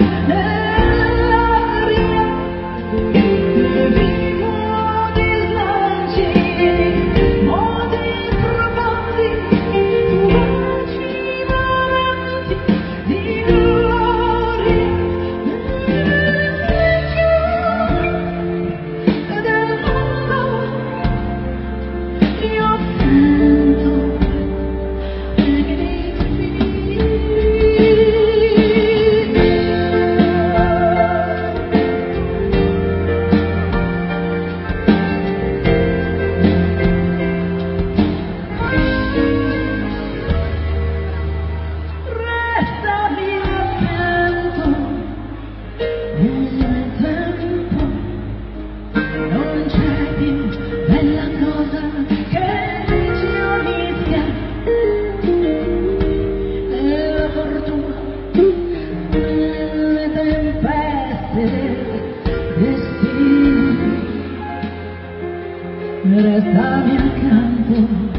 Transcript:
love. Me a mi encanto